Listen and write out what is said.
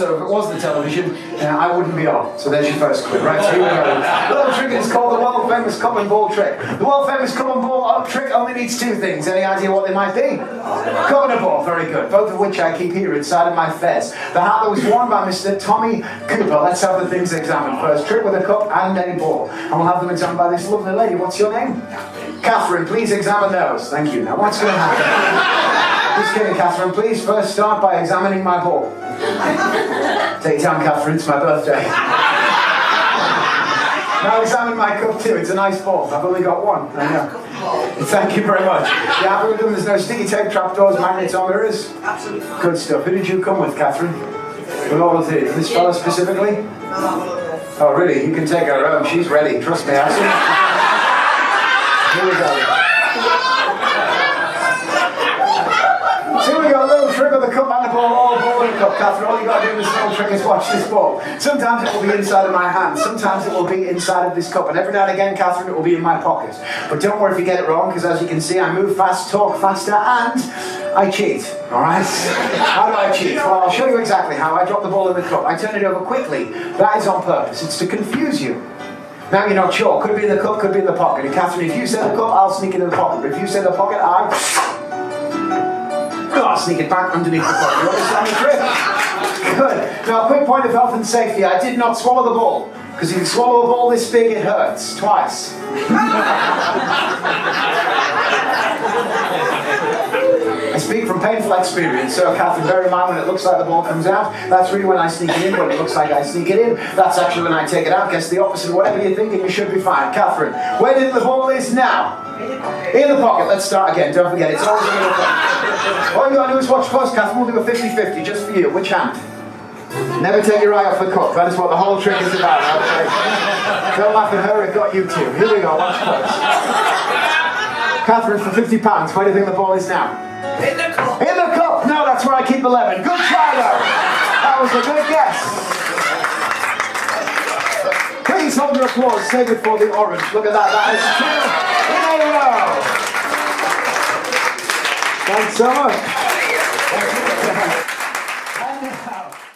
also, if it was the television, uh, I wouldn't be on. So there's your first clue. Right, so here we go. Little trick is called the world famous cup and ball trick. The world famous and ball trick only needs two things. Any idea what they might be? A ball, very good. Both of which I keep here inside of my fez. The hat that was worn by Mr. Tommy Cooper. Let's have the things examined first. Trick with a cup and a ball. And we'll have them examined by this lovely lady. What's your name? Catherine, please examine those. Thank you. Now, what's going to happen? Just kidding, Catherine. Please first start by examining my ball. Take time, Catherine. It's my birthday. now examine my cup too. It's a nice ball. I've only got one. I know. Thank you very much. Yeah, them? There's no sticky tape, trapdoors, magnets or mirrors? Absolutely. Good stuff. Who did you come with, Catherine? With all of these. This fella specifically? Oh, really? You can take her home. She's ready. Trust me. I've seen here we go. So here we go, a little trick of the cup and the ball, all ball in the cup, Catherine. All you got to do in this little trick is watch this ball. Sometimes it will be inside of my hand, sometimes it will be inside of this cup, and every now and again, Catherine, it will be in my pocket. But don't worry if you get it wrong, because as you can see, I move fast, talk faster, and I cheat. All right? How do I cheat? Well, I'll show you exactly how. I drop the ball in the cup. I turn it over quickly. That is on purpose. It's to confuse you. Now you're not sure. Could be in the cup, could be in the pocket. And Catherine, if you say the cup, I'll sneak it in the pocket. But if you say the pocket, I... I'll sneak it back underneath the pocket. You understand the trick? Good. Now, a quick point of health and safety. I did not swallow the ball. Because if you swallow a ball this big, it hurts. Twice. From painful experience, so Catherine, bear in mind when it looks like the ball comes out, that's really when I sneak it in. When it looks like I sneak it in, that's actually when I take it out. Guess the opposite. Whatever you're thinking, you should be fine. Catherine, where did the ball is now? In the pocket. Let's start again. Don't forget, it's always in the pocket. All you gotta do is watch close, Catherine. We'll do a 50-50 just for you. Which hand? Never take your eye off the cup. That is what the whole trick is about. Okay? Don't laugh at her, it got you too. Here we go, watch close. Catherine, for £50, where do you think the ball is now? In the cup. In the cup! No, that's where I keep the lemon. Good try though. That was a good guess. Please hold your applause. Save it for the orange. Look at that. That is two in a row. Thanks so much. And now-